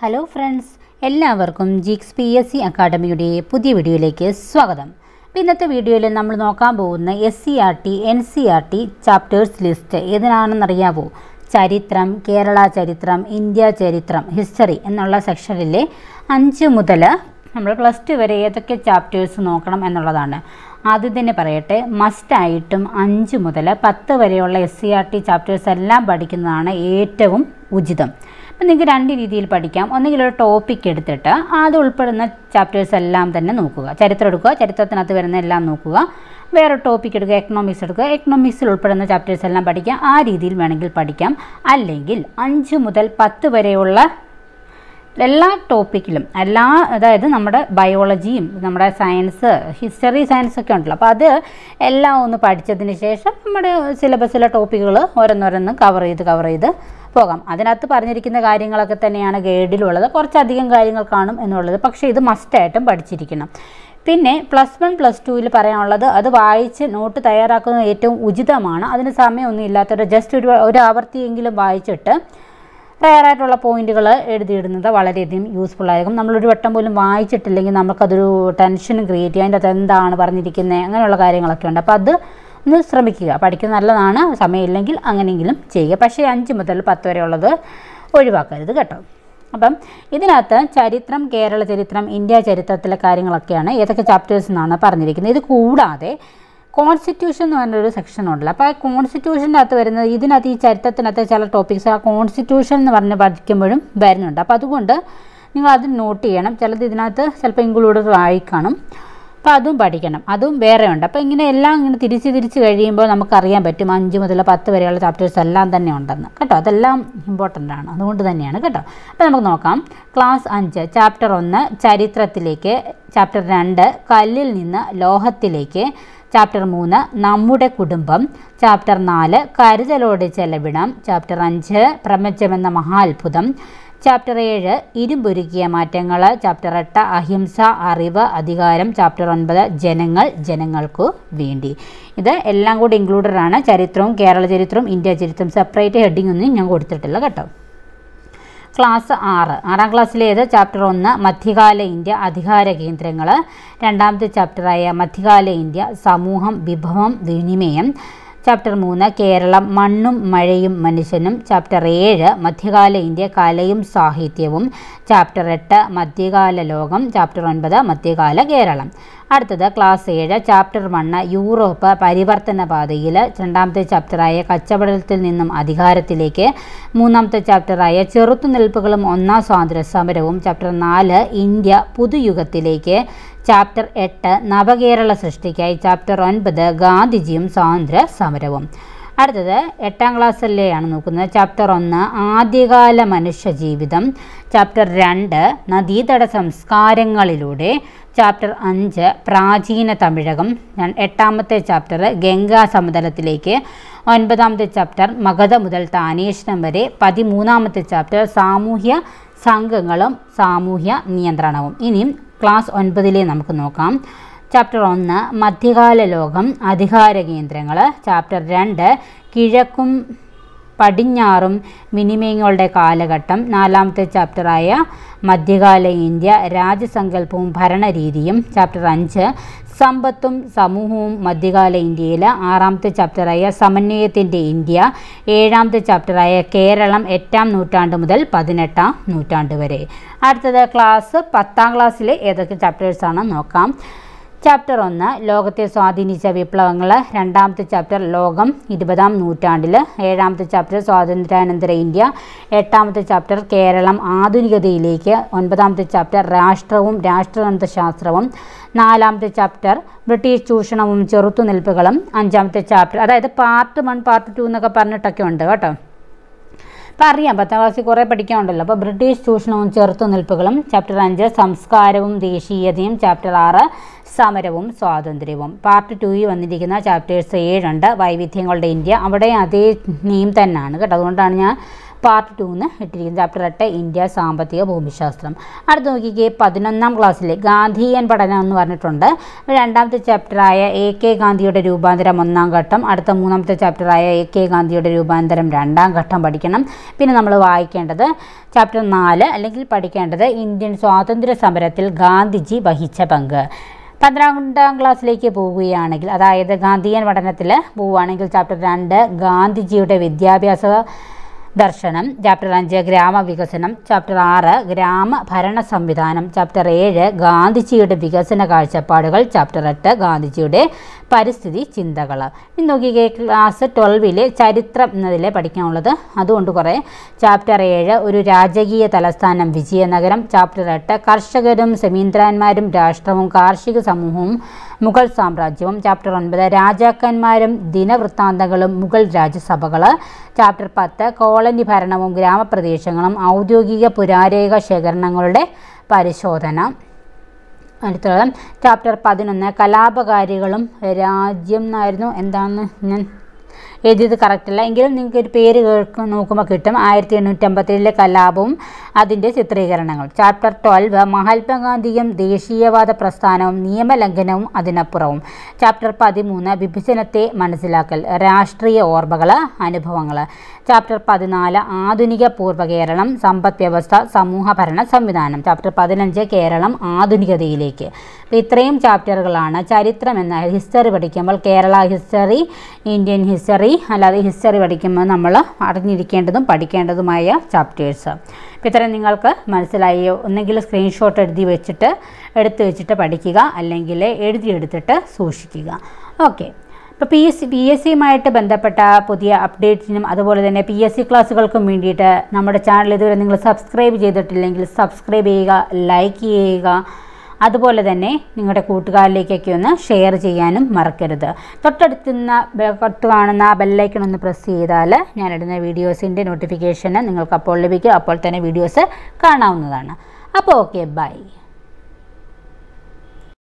Hello friends എല്ലാവർക്കും ജിക്സ് P S C അക്കാഡമിയുടെ പുതിയ വീഡിയോയിലേക്ക് സ്വാഗതം. ഇന്നത്തെ വീഡിയോയിൽ നമ്മൾ നോക്കാൻ പോകുന്ന S C R T N C R T chapters list ഏതിനാണെന്നറിയാവോ ചരിത്രം കേരള ചരിത്രം ഇന്ത്യ ചരിത്രം ഹിസ്റ്ററി എന്നുള്ള സെക്ഷനിലെ അഞ്ച് മുതൽ നമ്മൾ പ്ലസ് ടു വരെ ഏതൊക്കെ ചാപ്റ്റേഴ്സ് നോക്കണം എന്നുള്ളതാണ്. ആദ്യം തന്നെ പറയട്ടെ മസ്റ്റായിട്ടും അഞ്ച് മുതൽ പത്ത് വരെയുള്ള S C R T chapters എല്ലാം പഠിക്കുന്നതാണ് ഏറ്റവും ഉചിതം. അപ്പം നിങ്ങൾക്ക് രണ്ട് രീതിയിൽ പഠിക്കാം. ഒന്നുകിൽ ഒരു ടോപ്പിക് എടുത്തിട്ട് അത് ഉൾപ്പെടുന്ന ചാപ്റ്റേഴ്സ് എല്ലാം തന്നെ നോക്കുക. ചരിത്രം എടുക്കുക ചരിത്രത്തിനകത്ത് വരുന്ന എല്ലാം നോക്കുക. വേറെ ടോപ്പിക് എടുക്കുക എക്കണോമിക്സ് എടുക്കുക. എക്കണോമിക്സിൽ ഉൾപ്പെടുന്ന ചാപ്റ്റേഴ്സ് എല്ലാം പഠിക്കാം ആ രീതിയിൽ വേണമെങ്കിൽ പഠിക്കാം. അല്ലെങ്കിൽ അഞ്ച് മുതൽ പത്ത് വരെയുള്ള എല്ലാ ടോപ്പിക്കിലും എല്ലാ അതായത് നമ്മുടെ ബയോളജിയും നമ്മുടെ സയൻസ് ഹിസ്റ്ററി സയൻസ് ഒക്കെ ഉണ്ടല്ലോ. അപ്പോൾ അത് എല്ലാം ഒന്ന് പഠിച്ചതിന് ശേഷം നമ്മുടെ സിലബസിലെ ടോപ്പിക്കുകൾ ഓരോന്നോരോന്ന് കവർ ചെയ്ത് കവർ ചെയ്ത് പോകാം. അതിനകത്ത് പറഞ്ഞിരിക്കുന്ന കാര്യങ്ങളൊക്കെ തന്നെയാണ് ഗൈഡിലുള്ളത്. കുറച്ചധികം കാര്യങ്ങൾ കാണും എന്നുള്ളത്. പക്ഷേ ഇത് മസ്റ്റായിട്ടും പഠിച്ചിരിക്കണം. പിന്നെ പ്ലസ് വൺ പ്ലസ് ടുവിൽ പറയാനുള്ളത് അത് വായിച്ച് നോട്ട് തയ്യാറാക്കുന്നത് ഏറ്റവും ഉചിതമാണ്. അതിന് സമയമൊന്നും ഇല്ലാത്തവർ ജസ്റ്റ് ഒരു ഒരു ആവർത്തിയെങ്കിലും വായിച്ചിട്ട് തയ്യാറായിട്ടുള്ള പോയിന്റുകൾ എഴുതിയിടുന്നത് വളരെയധികം യൂസ്ഫുൾ ആയിരിക്കും. നമ്മളൊരു വട്ടം പോലും വായിച്ചിട്ടില്ലെങ്കിൽ നമുക്കതൊരു ടെൻഷനും ക്രിയേറ്റ് ചെയ്യും അതിന്റെ അകത്ത് എന്താണ് പറഞ്ഞിരിക്കുന്നത് അങ്ങനെയുള്ള കാര്യങ്ങളൊക്കെ ഉണ്ട്. അപ്പോൾ അത് ഒന്ന് ശ്രമിക്കുക. പഠിക്കുന്നത് നല്ലതാണ് സമയമില്ലെങ്കിൽ അങ്ങനെയെങ്കിലും ചെയ്യുക. പക്ഷേ അഞ്ച് മുതൽ പത്ത് വരെ ഉള്ളത് ഒഴിവാക്കരുത് കേട്ടോ. അപ്പം ഇതിനകത്ത് ചരിത്രം കേരള ചരിത്രം ഇന്ത്യ ചരിത്രത്തിലെ കാര്യങ്ങളൊക്കെയാണ് ഏതൊക്കെ ചാപ്റ്റേഴ്സ് എന്നാണ് പറഞ്ഞിരിക്കുന്നത്. ഇത് കൂടാതെ കോൺസ്റ്റിറ്റ്യൂഷൻ എന്ന് പറഞ്ഞൊരു സെക്ഷൻ ഉണ്ടല്ലോ. അപ്പോൾ ആ കോൺസ്റ്റിറ്റ്യൂഷന്റെ അകത്ത് വരുന്നത് ഇതിനകത്ത് ഈ ചരിത്രത്തിനകത്ത് ചില ടോപ്പിക്സ് ആ കോൺസ്റ്റിറ്റ്യൂഷൻ എന്ന് പറഞ്ഞ് പഠിക്കുമ്പോഴും വരുന്നുണ്ട്. അപ്പോൾ അതുകൊണ്ട് നിങ്ങൾ അത് നോട്ട് ചെയ്യണം. ചിലത് ഇതിനകത്ത് ചിലപ്പോൾ ഇൻക്ലൂഡ് ആയി കാണും. അപ്പോൾ അതും പഠിക്കണം. അതും വേറെ ഉണ്ട്. അപ്പോൾ ഇങ്ങനെ എല്ലാം ഇങ്ങനെ തിരിച്ച് തിരിച്ച് കഴിയുമ്പോൾ നമുക്കറിയാൻ പറ്റും അഞ്ച് മുതൽ പത്ത് വരെയുള്ള ചാപ്റ്റേഴ്സ് എല്ലാം തന്നെ ഉണ്ടെന്ന്. കേട്ടോ? അതെല്ലാം ഇമ്പോർട്ടന്റ് ആണ്. അതുകൊണ്ട് തന്നെയാണ് കേട്ടോ? അപ്പോൾ നമുക്ക് നോക്കാം. ക്ലാസ് അഞ്ച് ചാപ്റ്റർ ഒന്ന് ചരിത്രത്തിലേക്ക് ചാപ്റ്റർ രണ്ട് കല്ലിൽ നിന്ന് ലോഹത്തിലേക്ക് ചാപ്റ്റർ മൂന്ന് നമ്മുടെ കുടുംബം ചാപ്റ്റർ നാല് കരുതലോടെ ചെലവിടം ചാപ്റ്റർ അഞ്ച് പ്രപഞ്ചമെന്ന മഹാത്ഭുതം ചാപ്റ്റർ ഏഴ് ഇരുമ്പൊരുക്കിയ മാറ്റങ്ങൾ ചാപ്റ്റർ എട്ട് അഹിംസ അറിവ് അധികാരം. ചാപ്റ്റർ ഒൻപത് ജനങ്ങൾ ജനങ്ങൾക്കു വേണ്ടി. ഇത് എല്ലാം കൂടി ഇൻക്ലൂഡഡ് ആണ്. ചരിത്രവും കേരള ചരിത്രവും ഇന്ത്യ ചരിത്രവും സെപ്പറേറ്റ് ഹെഡിങ് ഒന്നും ഞാൻ കൊടുത്തിട്ടില്ല കേട്ടോ. ക്ലാസ് ആറ് ആറാം ക്ലാസ്സിലേത് ചാപ്റ്റർ ഒന്ന് മധ്യകാല ഇന്ത്യ അധികാര കേന്ദ്രങ്ങൾ രണ്ടാമത്തെ ചാപ്റ്ററായ മധ്യകാല ഇന്ത്യ സമൂഹം വിഭവം വിനിമയം. ചാപ്റ്റർ മൂന്ന് കേരളം മണ്ണും മഴയും മനുഷ്യനും. ചാപ്റ്റർ ഏഴ് മധ്യകാല ഇന്ത്യ കലയും സാഹിത്യവും. ചാപ്റ്റർ എട്ട് മധ്യകാല ലോകം. ചാപ്റ്റർ ഒൻപത് മധ്യകാല കേരളം. അടുത്തത് ക്ലാസ് ഏഴ് ചാപ്റ്റർ വണ്ണ് യൂറോപ്പ് പരിവർത്തന പാതയിൽ രണ്ടാമത്തെ ചാപ്റ്ററായ കച്ചവടത്തിൽ നിന്നും അധികാരത്തിലേക്ക് മൂന്നാമത്തെ ചാപ്റ്ററായ ചെറുത്തുനിൽപ്പുകളും ഒന്നാം സ്വാതന്ത്ര്യ സമരവും ചാപ്റ്റർ നാല് ഇന്ത്യ പുതുയുഗത്തിലേക്ക് ചാപ്റ്റർ എട്ട് നവകേരള സൃഷ്ടിക്കായി ചാപ്റ്റർ ഒൻപത് ഗാന്ധിജിയും സ്വാതന്ത്ര്യ സമരവും. അടുത്തത് എട്ടാം ക്ലാസ്സിലെയാണ് നോക്കുന്നത്. ചാപ്റ്റർ ഒന്ന് ആദ്യകാല മനുഷ്യ ജീവിതം. ചാപ്റ്റർ രണ്ട് നദീതട സംസ്കാരങ്ങളിലൂടെ ചാപ്റ്റർ അഞ്ച് പ്രാചീന തമിഴകം. ഞാൻ എട്ടാമത്തെ ചാപ്റ്റർ ഗംഗാ സമതലത്തിലേക്ക്. ഒൻപതാമത്തെ ചാപ്റ്റർ മഗധ മുതൽ താനേശ്വരം വരെ. പതിമൂന്നാമത്തെ ചാപ്റ്റർ സാമൂഹ്യ സംഘങ്ങളും സാമൂഹ്യ നിയന്ത്രണവും. ഇനിയും ക്ലാസ് ഒൻപതിലെ നമുക്ക് നോക്കാം. ചാപ്റ്റർ ഒന്ന് മധ്യകാല ലോകം അധികാര കേന്ദ്രങ്ങൾ ചാപ്റ്റർ രണ്ട് കിഴക്കും പടിഞ്ഞാറും മിനിമേങ്ങളുടെ കാലഘട്ടം നാലാമത്തെ ചാപ്റ്ററായ മധ്യകാല ഇന്ത്യ രാജസങ്കല്പവും ഭരണരീതിയും ചാപ്റ്റർ അഞ്ച് സമ്പത്തും സമൂഹവും മധ്യകാല ഇന്ത്യയിൽ ആറാമത്തെ ചാപ്റ്ററായ സമന്വയത്തിന്റെ ഇന്ത്യ ഏഴാമത്തെ ചാപ്റ്ററായ കേരളം എട്ടാം നൂറ്റാണ്ട് മുതൽ പതിനെട്ടാം നൂറ്റാണ്ട് വരെ. അടുത്തത് ക്ലാസ് പത്താം ക്ലാസ്സിലെ ഏതൊക്കെ ചാപ്റ്റേഴ്സാണ് നോക്കാം. ചാപ്റ്റർ ഒന്ന് ലോകത്തെ സ്വാധീനിച്ച വിപ്ലവങ്ങൾ രണ്ടാമത്തെ ചാപ്റ്റർ ലോകം. ഇരുപതാം നൂറ്റാണ്ടിൽ ഏഴാമത്തെ ചാപ്റ്റർ സ്വാതന്ത്ര്യാനന്തര ഇന്ത്യ. എട്ടാമത്തെ ചാപ്റ്റർ കേരളം ആധുനികതയിലേക്ക്. ഒൻപതാമത്തെ ചാപ്റ്റർ രാഷ്ട്രവും രാഷ്ട്രതന്ത്രശാസ്ത്രവും. നാലാമത്തെ ചാപ്റ്റർ ബ്രിട്ടീഷ് ചൂഷണവും ചെറുത്തുനിൽപ്പുകളും. അഞ്ചാമത്തെ ചാപ്റ്റർ അതായത് പാർട്ട് വൺ പാർട്ട് ടു എന്നൊക്കെ പറഞ്ഞിട്ടൊക്കെ ഉണ്ട് കേട്ടോ. അപ്പോൾ അറിയാം പത്താം ക്ലാസ്സിൽ കുറേ പഠിക്കാനുണ്ടല്ലോ. അപ്പോൾ ബ്രിട്ടീഷ് ചൂഷണവും ചെറുത്തുനിൽപ്പുകളും ചാപ്റ്റർ അഞ്ച് സംസ്കാരവും ദേശീയതയും ചാപ്റ്റർ ആറ് സമരവും സ്വാതന്ത്ര്യവും. പാർട്ട് ടുയിൽ വന്നിരിക്കുന്ന ചാപ്റ്റേഴ്സ് ഏഴുണ്ട് വൈവിധ്യങ്ങളുടെ ഇന്ത്യ. അവിടെ അതേ നെയിം തന്നെയാണ് കേട്ടോ. അതുകൊണ്ടാണ് ഞാൻ പാർട്ട് ടു എന്ന് ഇട്ടിരിക്കുന്നത് ചാപ്റ്റർ എട്ട് ഇന്ത്യ സാമ്പത്തിക ഭൂമിശാസ്ത്രം. അടുത്ത് നോക്കിക്കേ പതിനൊന്നാം ക്ലാസ്സിലെ ഗാന്ധിയൻ പഠനം എന്ന് പറഞ്ഞിട്ടുണ്ട്. രണ്ടാമത്തെ ചാപ്റ്ററായ എ കെ ഗാന്ധിയുടെ രൂപാന്തരം ഒന്നാം ഘട്ടം. അടുത്ത മൂന്നാമത്തെ ചാപ്റ്ററായ എ കെ ഗാന്ധിയുടെ രൂപാന്തരം രണ്ടാം ഘട്ടം പഠിക്കണം. പിന്നെ നമ്മൾ വായിക്കേണ്ടത് ചാപ്റ്റർ നാല് അല്ലെങ്കിൽ പഠിക്കേണ്ടത് ഇന്ത്യൻ സ്വാതന്ത്ര്യ സമരത്തിൽ ഗാന്ധിജി വഹിച്ച പങ്ക്. പന്ത്രണ്ടാം ക്ലാസ്സിലേക്ക് പോവുകയാണെങ്കിൽ അതായത് ഗാന്ധിയൻ പഠനത്തിൽ പോവുകയാണെങ്കിൽ ചാപ്റ്റർ രണ്ട് ഗാന്ധിജിയുടെ വിദ്യാഭ്യാസ ദർശനം ചാപ്റ്റർ അഞ്ച് ഗ്രാമവികസനം ചാപ്റ്റർ ആറ് ഗ്രാമ ഭരണ സംവിധാനം ചാപ്റ്റർ ഏഴ് ഗാന്ധിജിയുടെ വികസന കാഴ്ചപ്പാടുകൾ ചാപ്റ്റർ എട്ട് ഗാന്ധിജിയുടെ പരിസ്ഥിതി ചിന്തകൾ ഇനി നോക്കിക്കേ ക്ലാസ് ട്വൽവിലെ ചരിത്രം എന്നതിലെ പഠിക്കാനുള്ളത്. അതുകൊണ്ട് കുറേ ചാപ്റ്റർ ഏഴ് ഒരു രാജകീയ തലസ്ഥാനം വിജയനഗരം ചാപ്റ്റർ എട്ട് കർഷകരും സെമീന്ദ്രന്മാരും രാഷ്ട്രവും കാർഷിക സമൂഹവും മുഗൾ സാമ്രാജ്യവും ചാപ്റ്റർ ഒൻപത് രാജാക്കന്മാരും ദിനവൃത്താന്തങ്ങളും മുഗൾ രാജ്യസഭകൾ ചാപ്റ്റർ പത്ത് കോളനി ഭരണവും ഗ്രാമപ്രദേശങ്ങളും ഔദ്യോഗിക പുരാരേഖ ശേഖരണങ്ങളുടെ പരിശോധന. അടുത്തത് ചാപ്റ്റർ പതിനൊന്ന് കലാപകാരികളും രാജ്യം എന്നായിരുന്നു. എന്താണെന്ന് ഞാൻ എഴുതിയത് കറക്റ്റല്ല എങ്കിലും നിങ്ങൾക്ക് ഒരു പേര് നോക്കുമ്പോൾ കിട്ടും. ആയിരത്തി എണ്ണൂറ്റി അമ്പത്തേഴിലെ കലാപവും അതിന്റെ ചിത്രീകരണങ്ങൾ. ചാപ്റ്റർ ട്വൽവ് മഹാത്മാഗാന്ധിയും ദേശീയവാദ പ്രസ്ഥാനവും നിയമലംഘനവും അതിനപ്പുറവും. ചാപ്റ്റർ പതിമൂന്ന് വിഭജനത്തെ മനസ്സിലാക്കൽ. രാഷ്ട്രീയ ഓർമ്മകൾ അനുഭവങ്ങൾ ചാപ്റ്റർ പതിനാല് ആധുനിക പൂർവ കേരളം സമ്പദ് വ്യവസ്ഥ സമൂഹ ഭരണ സംവിധാനം. ചാപ്റ്റർ പതിനഞ്ച് കേരളം ആധുനികതയിലേക്ക്. അപ്പോൾ ഇത്രയും ചാപ്റ്ററുകളാണ് ചരിത്രം എന്ന ഹിസ്റ്ററി പഠിക്കുമ്പോൾ കേരള ഹിസ്റ്ററി ഇന്ത്യൻ ഹിസ്റ്ററി അല്ലാതെ ഹിസ്റ്ററി പഠിക്കുമ്പോൾ നമ്മൾ അറിഞ്ഞിരിക്കേണ്ടതും പഠിക്കേണ്ടതുമായ ചാപ്റ്റേഴ്സ് അപ്പോൾ ഇത്രയും നിങ്ങൾക്ക് മനസ്സിലായോ. ഒന്നെങ്കിൽ സ്ക്രീൻഷോട്ട് എഴുതി വെച്ചിട്ട് എടുത്തു വെച്ചിട്ട് പഠിക്കുക അല്ലെങ്കിൽ എഴുതിയെടുത്തിട്ട് സൂക്ഷിക്കുക. ഓക്കെ ഇപ്പോൾ പി എസ് പി എസ് സിയുമായിട്ട് ബന്ധപ്പെട്ട പുതിയ അപ്ഡേറ്റ്സിനും അതുപോലെ തന്നെ പി എസ് സി ക്ലാസ്സുകൾക്കും വേണ്ടിയിട്ട് നമ്മുടെ ചാനൽ ഇതുവരെ നിങ്ങൾ സബ്സ്ക്രൈബ് ചെയ്തിട്ടില്ലെങ്കിൽ സബ്സ്ക്രൈബ് ചെയ്യുക ലൈക്ക് ചെയ്യുക അതുപോലെ തന്നെ നിങ്ങളുടെ കൂട്ടുകാരിലേക്കൊക്കെ ഒന്ന് ഷെയർ ചെയ്യാനും മറക്കരുത്. തൊട്ടടുത്തുന്ന തൊട്ട് കാണുന്ന ആ ബെല്ലൈക്കൺ ഒന്ന് പ്രസ് ചെയ്താൽ ഞാനിടുന്ന വീഡിയോസിന്റെ നോട്ടിഫിക്കേഷന് നിങ്ങൾക്ക് അപ്പോൾ ലഭിക്കും. അപ്പോൾ തന്നെ വീഡിയോസ് കാണാവുന്നതാണ്. അപ്പോൾ ഓക്കെ ബൈ